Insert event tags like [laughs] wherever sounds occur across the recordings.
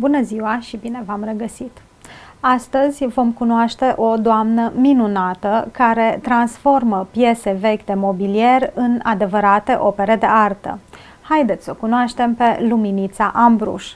Bună ziua și bine v-am regăsit! Astăzi vom cunoaște o doamnă minunată care transformă piese vechi de mobilier în adevărate opere de artă. Haideți să o cunoaștem pe Luminița Ambruș.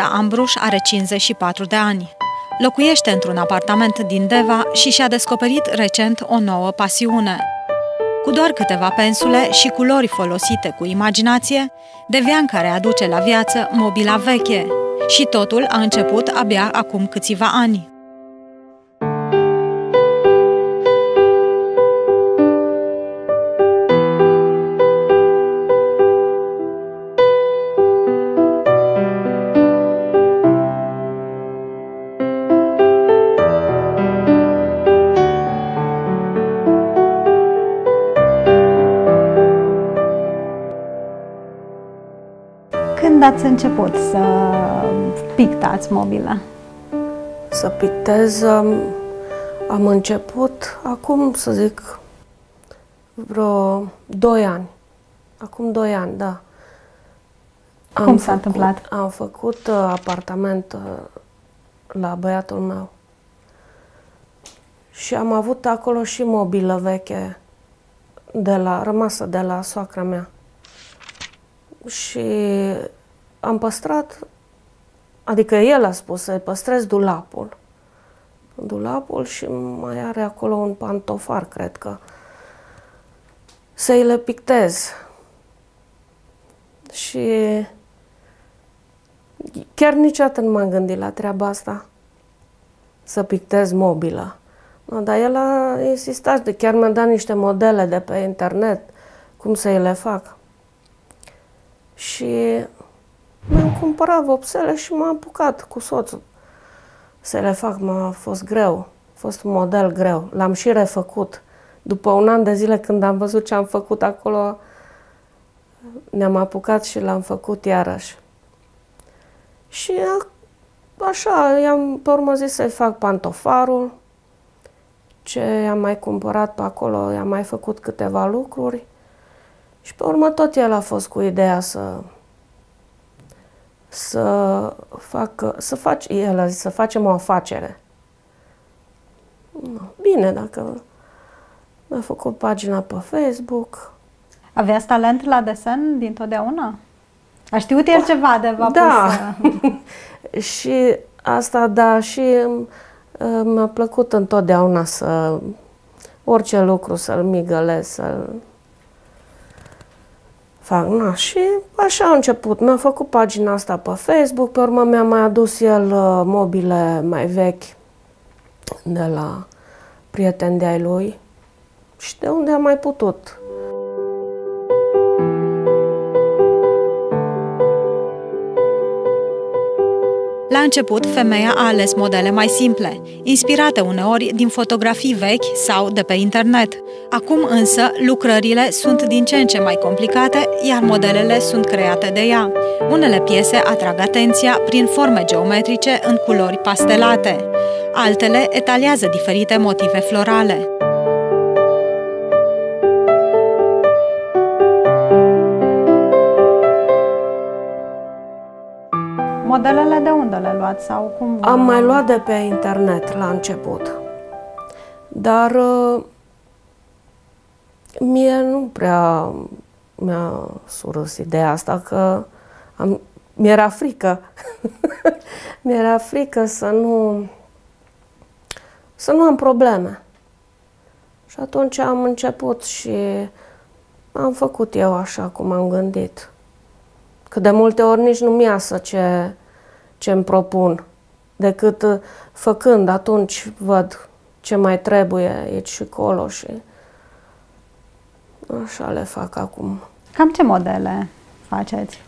Luminița Ambruș are 54 de ani. Locuiește într-un apartament din Deva și și-a descoperit recent o nouă pasiune. Cu doar câteva pensule și culori folosite cu imaginație, Devianca readuce la viață mobila veche. Și totul a început abia acum câțiva ani. Ați început să pictați mobilă? Să pictez am început acum, să zic, vreo 2 ani. Acum 2 ani, da. Cum am s-a întâmplat? Am făcut uh, apartament uh, la băiatul meu. Și am avut acolo și mobilă veche de la, rămasă de la soacra mea. Și am păstrat, adică el a spus să păstrez dulapul. Dulapul și mai are acolo un pantofar, cred că. Să-i le pictez. Și chiar niciodată nu m-am gândit la treaba asta. Să pictez mobilă. No, dar el a insistat, de chiar mi-a dat niște modele de pe internet, cum să-i le fac. Și mi-am cumpărat vopsele și m-am apucat cu soțul să le fac. M-a fost greu, a fost un model greu. L-am și refăcut. După un an de zile când am văzut ce am făcut acolo, ne-am apucat și l-am făcut iarăși. Și așa, i-am pe urmă zis să-i fac pantofarul, ce am mai cumpărat pe acolo, i-am mai făcut câteva lucruri. Și pe urmă tot el a fost cu ideea să să facă, să faci, el a zis, să facem o afacere. Bine, dacă mi-a făcut pagina pe Facebook. Aveați talent la desen din totdeauna? A știut el ceva de v Da. [laughs] și asta, da, și uh, mi-a plăcut întotdeauna să orice lucru să-l migălesc, să-l fac. Na, și așa a început. Mi-a făcut pagina asta pe Facebook, pe urmă mi-a mai adus el uh, mobile mai vechi de la prieteni de ai lui și de unde a mai putut. La început, femeia a ales modele mai simple, inspirate uneori din fotografii vechi sau de pe internet. Acum însă, lucrările sunt din ce în ce mai complicate, iar modelele sunt create de ea. Unele piese atrag atenția prin forme geometrice în culori pastelate. Altele etalează diferite motive florale. Modelele de unde le luați sau cum? Am mai luat de pe internet la început. Dar uh, mie nu prea mi-a surâs ideea asta că am, mi-era frică. [laughs] mi-era frică să nu să nu am probleme. Și atunci am început și am făcut eu așa cum am gândit. Că de multe ori nici nu-mi iasă ce, ce îmi propun, decât uh, făcând, atunci văd ce mai trebuie aici și acolo și așa le fac acum. Cam ce modele faceți?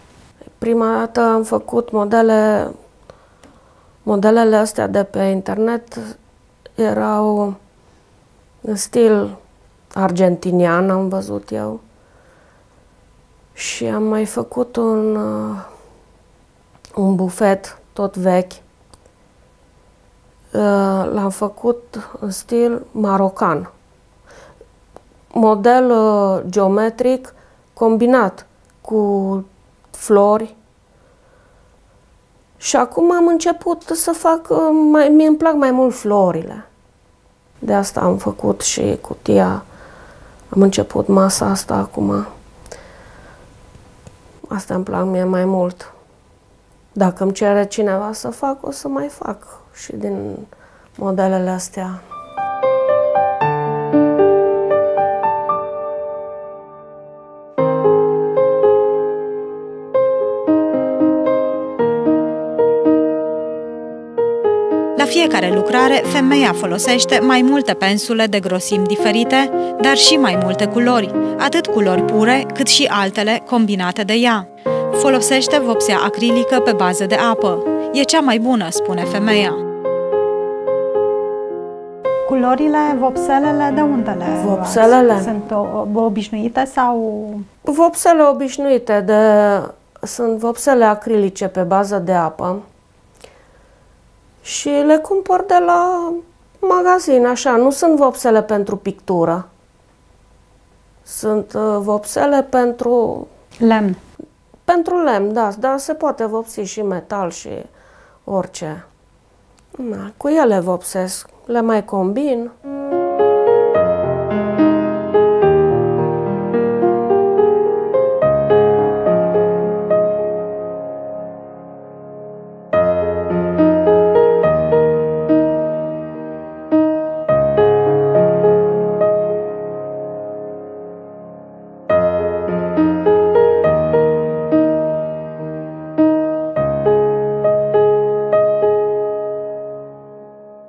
Prima dată am făcut modele, modelele astea de pe internet erau în stil argentinian, am văzut eu. Și am mai făcut un, uh, un bufet tot vechi. Uh, l-am făcut în stil marocan. Model uh, geometric combinat cu flori. Și acum am început să fac, mai, mie îmi plac mai mult florile. De asta am făcut și cutia. Am început masa asta acum. Asta îmi plac mie mai mult. Dacă îmi cere cineva să fac, o să mai fac și din modelele astea. La fiecare lucrare, femeia folosește mai multe pensule de grosimi diferite, dar și mai multe culori, atât culori pure, cât și altele combinate de ea. Folosește vopsea acrilică pe bază de apă. E cea mai bună, spune femeia. Culorile, vopselele, de unde le Vopselele? luați? Sunt obișnuite sau... Vopsele obișnuite, de... sunt vopsele acrilice pe bază de apă și le cumpăr de la magazin, așa. Nu sunt vopsele pentru pictură. Sunt uh, vopsele pentru... Lemn. Pentru lemn, da, dar se poate vopsi și metal și orice. Na, cu ele vopsesc, le mai combin.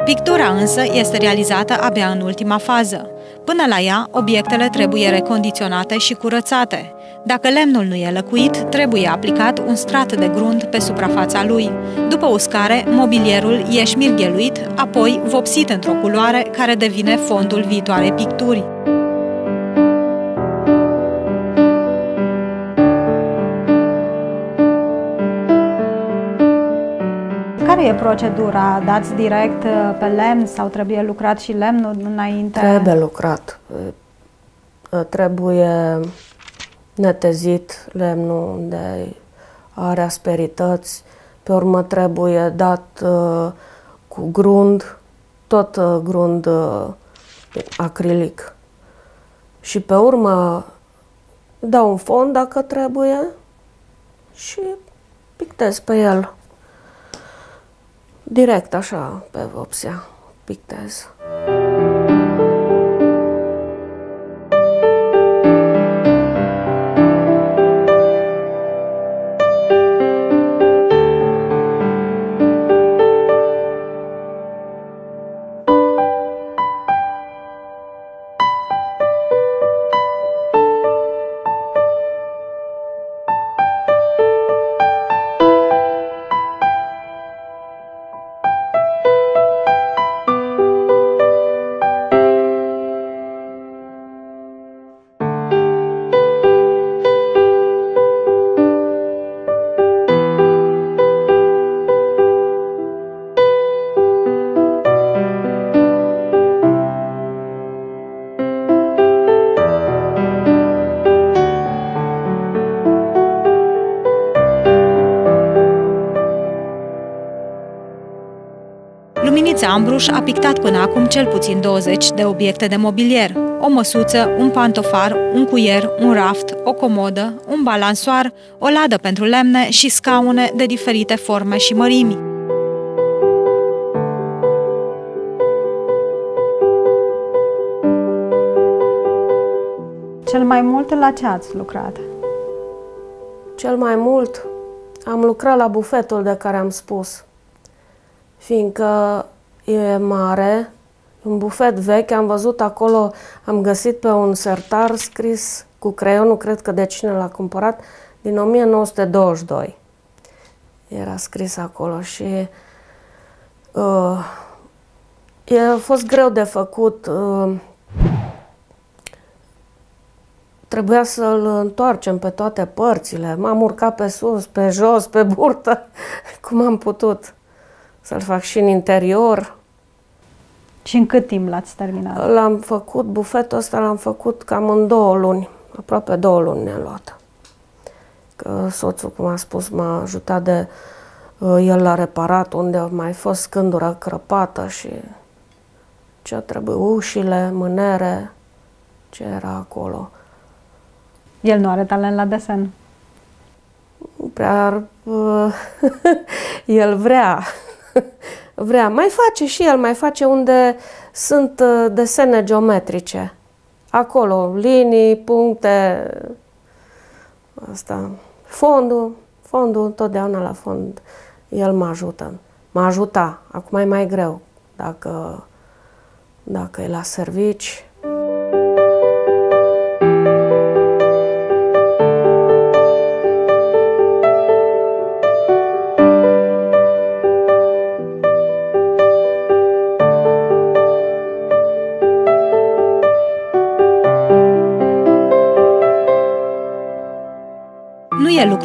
Pictura însă este realizată abia în ultima fază. Până la ea, obiectele trebuie recondiționate și curățate. Dacă lemnul nu e lăcuit, trebuie aplicat un strat de grund pe suprafața lui. După uscare, mobilierul e șmirgheluit, apoi vopsit într-o culoare care devine fondul viitoarei picturi. E procedura? Dați direct uh, pe lemn sau trebuie lucrat și lemnul înainte? Trebuie lucrat. Trebuie netezit lemnul unde are asperități. Pe urmă trebuie dat uh, cu grund, tot uh, grund acrilic. Și pe urmă dau un fond dacă trebuie și pictez pe el. Direct așa, pe vopsea, pictez. Luminița Ambruș a pictat până acum cel puțin 20 de obiecte de mobilier. O măsuță, un pantofar, un cuier, un raft, o comodă, un balansoar, o ladă pentru lemne și scaune de diferite forme și mărimi. Cel mai mult la ce ați lucrat? Cel mai mult am lucrat la bufetul de care am spus, fiindcă e mare, un bufet vechi, am văzut acolo, am găsit pe un sertar scris cu creionul, cred că de cine l-a cumpărat, din 1922. Era scris acolo și uh, e, a fost greu de făcut. Uh, Trebuia să-l întoarcem pe toate părțile. M-am urcat pe sus, pe jos, pe burtă, [laughs] cum am putut. Să-l fac și în interior. Și în cât timp l-ați terminat? L-am făcut, bufetul ăsta l-am făcut cam în două luni. Aproape două luni ne-a luat. Că soțul, cum a spus, m-a ajutat de... Uh, el l-a reparat unde a mai fost scândura crăpată și ce trebuie, ușile, mânere, ce era acolo. El nu are talent la desen. Prea uh, [laughs] el vrea. Vrea. Mai face și el, mai face unde sunt uh, desene geometrice. Acolo, linii, puncte. Asta. Fondul, fondul, întotdeauna la fond, el mă ajută. Mă ajuta. Acum e mai greu. Dacă, dacă e la servici,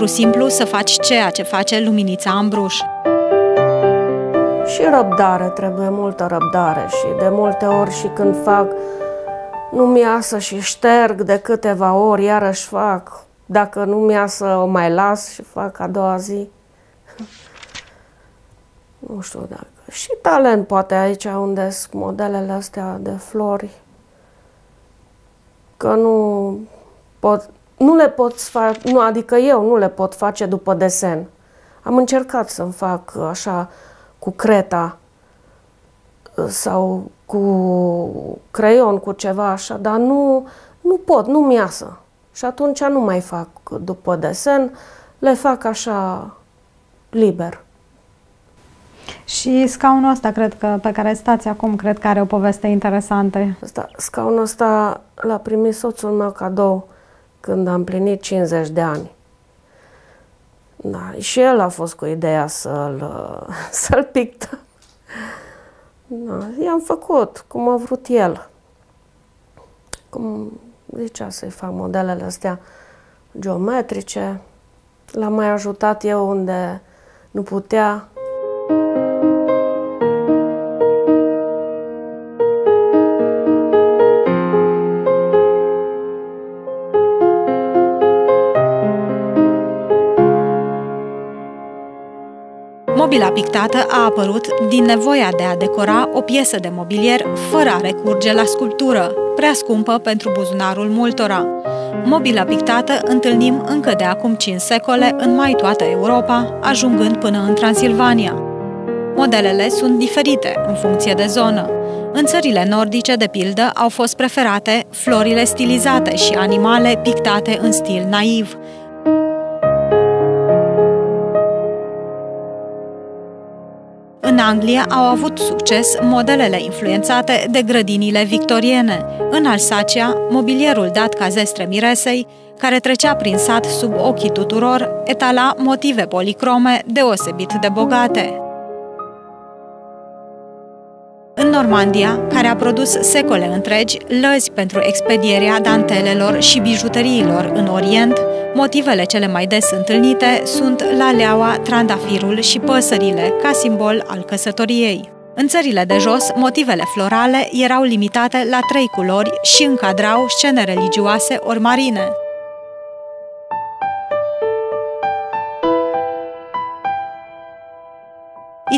lucru simplu să faci ceea ce face luminița Ambruș. Și răbdare, trebuie multă răbdare și de multe ori și când fac nu-mi iasă și șterg de câteva ori, iarăși fac. Dacă nu-mi iasă, o mai las și fac a doua zi. [laughs] Nu știu dacă... Și talent poate aici unde sunt modelele astea de flori. Că nu pot nu le pot face, nu, adică eu nu le pot face după desen. Am încercat să-mi fac așa cu creta sau cu creion, cu ceva așa, dar nu, nu pot, nu-mi iasă. Și atunci nu mai fac după desen, le fac așa liber. Și scaunul ăsta, cred că, pe care stați acum, cred că are o poveste interesantă. Asta, scaunul ăsta l-a primit soțul meu cadou când am plinit 50 de ani. Da, și el a fost cu ideea să-l, [laughs] să-l pictă. Da, i-am făcut cum a vrut el. Cum zicea să-i fac modelele astea geometrice. L-am mai ajutat eu unde nu putea. Mobila pictată a apărut din nevoia de a decora o piesă de mobilier fără a recurge la sculptură, prea scumpă pentru buzunarul multora. Mobila pictată întâlnim încă de acum 5 secole în mai toată Europa, ajungând până în Transilvania. Modelele sunt diferite în funcție de zonă. În țările nordice, de pildă, au fost preferate florile stilizate și animale pictate în stil naiv, Anglia au avut succes modelele influențate de grădinile victoriene. În Alsacia, mobilierul dat ca zestre miresei, care trecea prin sat sub ochii tuturor, etala motive policrome deosebit de bogate. Normandia, care a produs secole întregi lăzi pentru expedierea dantelelor și bijuteriilor în Orient, motivele cele mai des întâlnite sunt laleaua, trandafirul și păsările, ca simbol al căsătoriei. În țările de jos, motivele florale erau limitate la trei culori și încadrau scene religioase ori marine.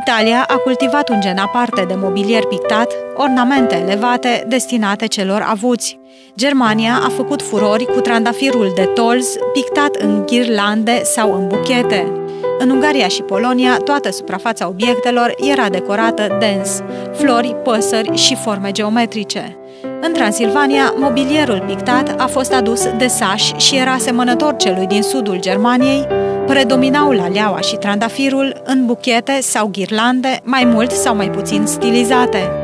Italia a cultivat un gen aparte de mobilier pictat, ornamente elevate destinate celor avuți. Germania a făcut furori cu trandafirul de tolz pictat în ghirlande sau în buchete. În Ungaria și Polonia, toată suprafața obiectelor era decorată dens, flori, păsări și forme geometrice. În Transilvania, mobilierul pictat a fost adus de sași și era asemănător celui din sudul Germaniei, predominau laleaua și trandafirul în buchete sau ghirlande, mai mult sau mai puțin stilizate.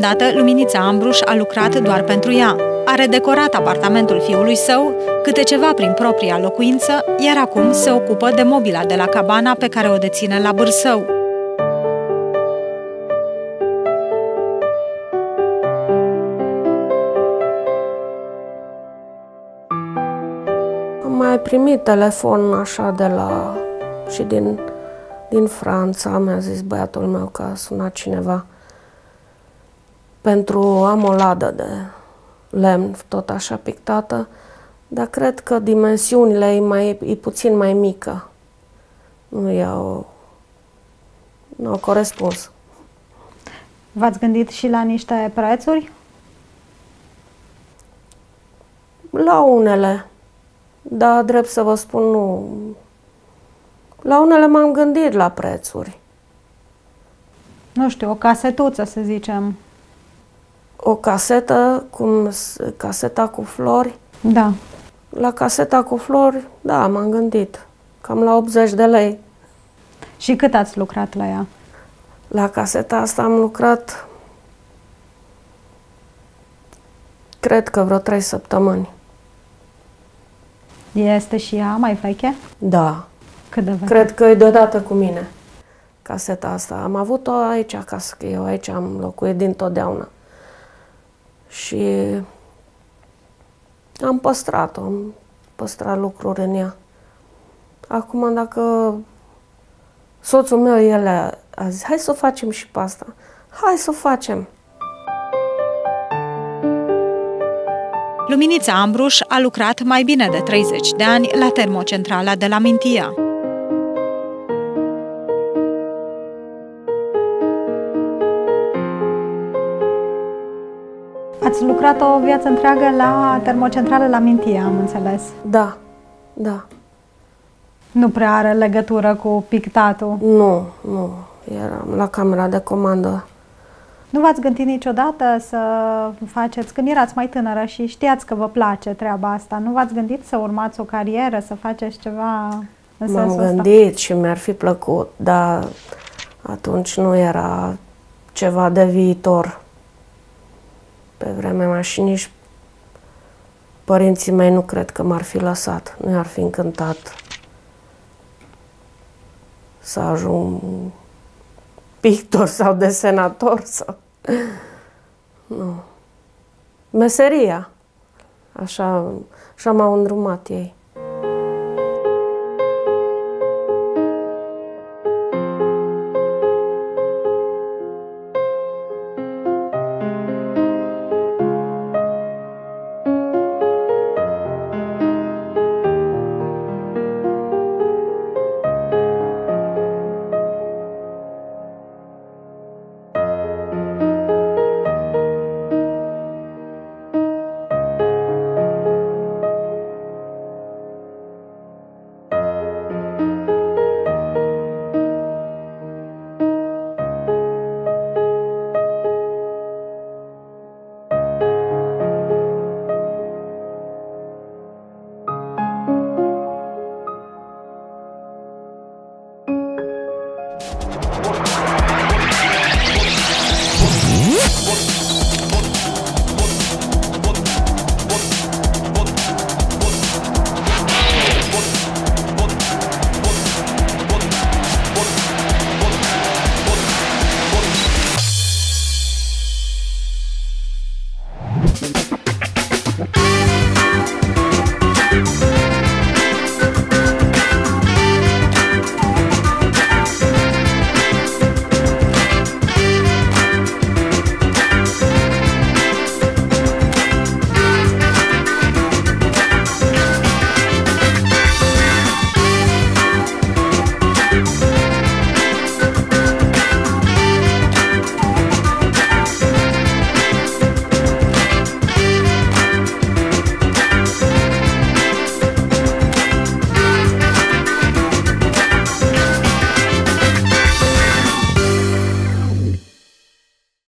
Deocamdată, Luminița Ambruș a lucrat doar pentru ea. A redecorat apartamentul fiului său, câte ceva prin propria locuință, iar acum se ocupă de mobila de la cabana pe care o deține la Bârsău. Am mai primit telefon așa de la... și din, din Franța, mi-a zis băiatul meu că a sunat cineva pentru am o ladă de lemn, tot așa pictată, dar cred că dimensiunile e, mai, e puțin mai mică. Nu i-au, nu au corespuns. V-ați gândit și la niște prețuri? La unele, da, drept să vă spun, nu. La unele m-am gândit la prețuri. Nu știu, o casetuță, să zicem, o casetă, cum caseta cu flori. Da. La caseta cu flori, da, m-am gândit. Cam la 80 de lei. Și cât ați lucrat la ea? La caseta asta am lucrat, cred că vreo 3 săptămâni. Este și ea mai veche? Da. Cât de veche? Cred că e deodată cu mine caseta asta. Am avut-o aici acasă, că eu aici am locuit din totdeauna. Și am păstrat-o, am păstrat lucruri în ea. Acum, dacă soțul meu, el a, a zis, hai să o facem și pe asta. Hai să o facem. Luminița Ambruș a lucrat mai bine de 30 de ani la termocentrala de la Mintia. Ați lucrat o viață întreagă la termocentrală la Mintia, am înțeles. Da, da. Nu prea are legătură cu pictatul. Nu, nu. Eram la camera de comandă. Nu v-ați gândit niciodată să faceți, când erați mai tânără și știați că vă place treaba asta, nu v-ați gândit să urmați o carieră, să faceți ceva în M-am sensul gândit ăsta? și mi-ar fi plăcut, dar atunci nu era ceva de viitor pe vremea mea și nici părinții mei nu cred că m-ar fi lăsat, nu i-ar fi încântat să ajung pictor sau desenator sau... Nu. Meseria. Așa, așa m-au îndrumat ei.